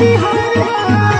Bihar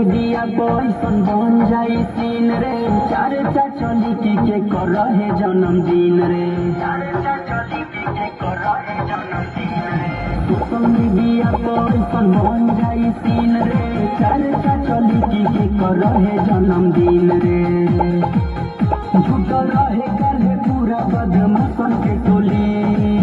media passion बन जाई scene रे। चर्चा चली की के कर रहे जन्मदिन रे। मीडिया पैसन बन जाई सीन रे। चर्चा चली की के कर रहे जन्मदिन रे। झूठ रहे करे पूरा बदमाशन के टोली।